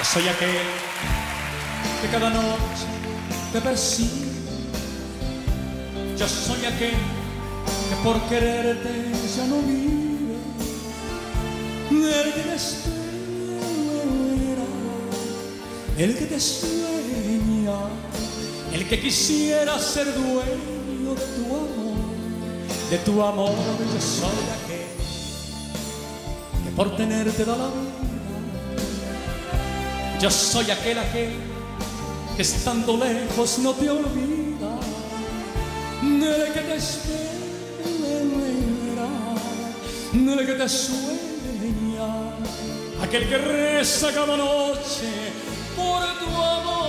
Yo soy aquel que cada noche te persigue. Yo soy aquel que por quererte ya no vive. El que te espera, el que te sueña, el que quisiera ser dueño de tu amor, de tu amor. Yo soy aquel que por tenerte da la vida. Yo soy aquel aquel que estando lejos no te olvida, el que te espera, el que te sueña, aquel que reza cada noche por tu amor.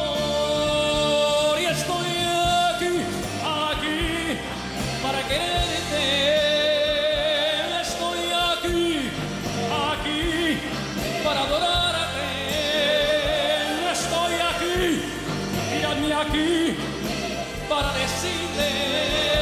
para decirle.